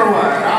number one.